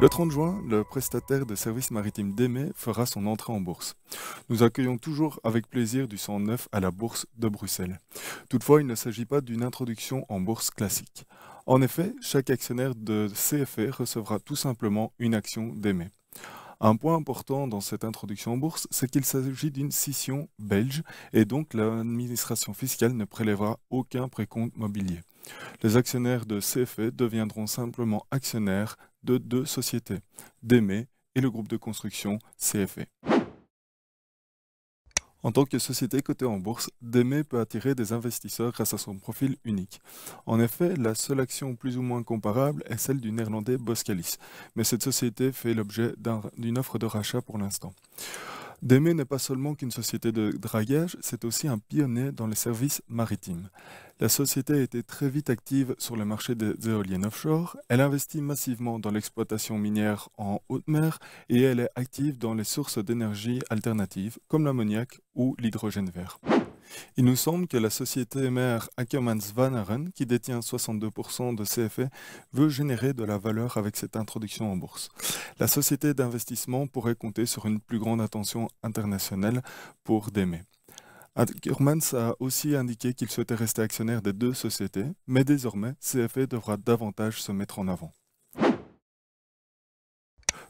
Le 30 juin, le prestataire de services maritimes d'Aimé fera son entrée en bourse. Nous accueillons toujours avec plaisir du 109 à la bourse de Bruxelles. Toutefois, il ne s'agit pas d'une introduction en bourse classique. En effet, chaque actionnaire de CFE recevra tout simplement une action d'Aimé. Un point important dans cette introduction en bourse, c'est qu'il s'agit d'une scission belge et donc l'administration fiscale ne prélèvera aucun précompte mobilier. Les actionnaires de CFE deviendront simplement actionnaires de deux sociétés, DEME et le groupe de construction CFE. En tant que société cotée en bourse, DEME peut attirer des investisseurs grâce à son profil unique. En effet, la seule action plus ou moins comparable est celle du néerlandais Boskalis, mais cette société fait l'objet d'une offre de rachat pour l'instant. DEME n'est pas seulement qu'une société de dragage, c'est aussi un pionnier dans les services maritimes. La société a été très vite active sur le marché des éoliennes offshore, elle investit massivement dans l'exploitation minière en haute mer et elle est active dans les sources d'énergie alternatives comme l'ammoniac ou l'hydrogène vert. Il nous semble que la société mère Ackermans Vanaren, qui détient 62% de CFE, veut générer de la valeur avec cette introduction en bourse. La société d'investissement pourrait compter sur une plus grande attention internationale pour Deme. Ackermans a aussi indiqué qu'il souhaitait rester actionnaire des deux sociétés, mais désormais, CFE devra davantage se mettre en avant.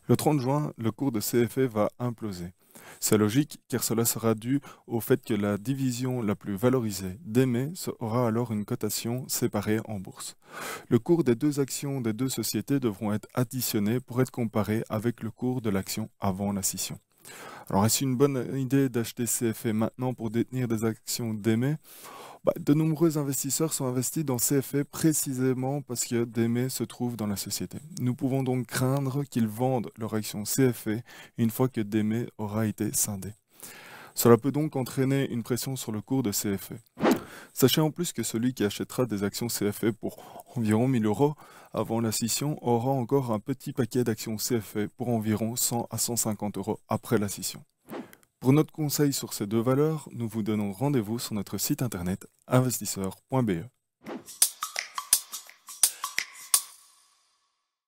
Le 30 juin, le cours de CFE va imploser. C'est logique car cela sera dû au fait que la division la plus valorisée d'Aimé aura alors une cotation séparée en bourse. Le cours des deux actions des deux sociétés devront être additionnés pour être comparés avec le cours de l'action avant la scission. Alors est-ce une bonne idée d'acheter CFE maintenant pour détenir des actions d'Aimé bah, de nombreux investisseurs sont investis dans CFE précisément parce que DME se trouve dans la société. Nous pouvons donc craindre qu'ils vendent leur action CFE une fois que DME aura été scindé. Cela peut donc entraîner une pression sur le cours de CFE. Sachez en plus que celui qui achètera des actions CFE pour environ 1000 euros avant la scission aura encore un petit paquet d'actions CFE pour environ 100 à 150 euros après la scission. Pour notre conseil sur ces deux valeurs, nous vous donnons rendez-vous sur notre site internet investisseur.be.